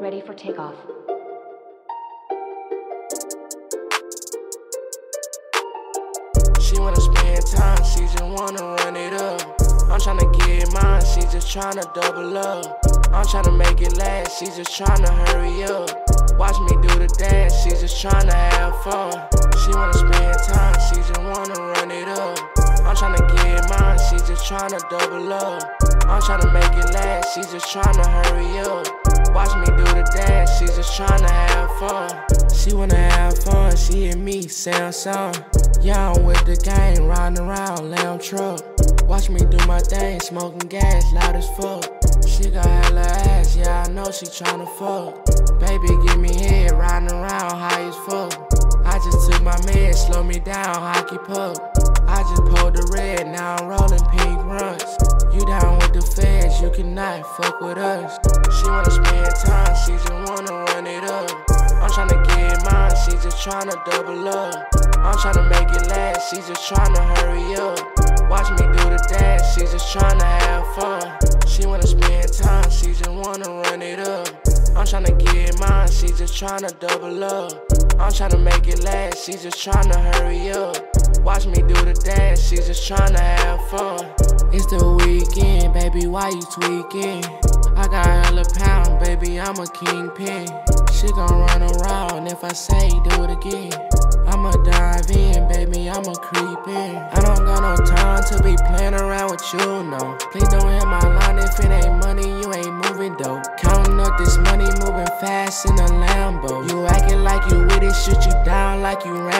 ready for takeoff. She wanna spend time, she just wanna run it up. I'm tryna get mine, she just tryna double up. I'm tryna make it last, she just tryna hurry up. Watch me do the dance, she just tryna have fun. She wanna spend time, she just wanna run it up. I'm tryna get mine, she just tryna double up. I'm tryna make it last, she just tryna hurry up. She wanna have fun, she and me, Samsung. I'm with the gang, riding around, lamb truck. Watch me do my thing, smoking gas, loud as fuck. She got hella ass, yeah, I know she tryna fuck. Baby, give me head, riding around, high as fuck. I just took my man, slow me down, hockey puck. I just pulled the red, now I'm rolling pink runs. You down with the feds, you cannot fuck with us. She wanna spend time, she just wanna run it up. Tryna double up. I'm tryna make it last, she just tryna hurry up. Watch me do the dance, she just tryna have fun. She wanna spend time, she just wanna run it up. I'm tryna get mine, she just tryna double up. I'm tryna make it last, she just tryna hurry up. Watch me do the dance, she just tryna have fun. It's the weekend, baby, why you tweaking? I got hella baby, I'm a kingpin. She gon' run around if I say do it again. I'ma dive in, baby, I'ma creep in. I don't got no time to be playing around with you, no. Please don't hit my line if it ain't money, you ain't moving dope. Counting up this money, moving fast in a Lambo. You acting like you with it, shoot you down like you Rambo.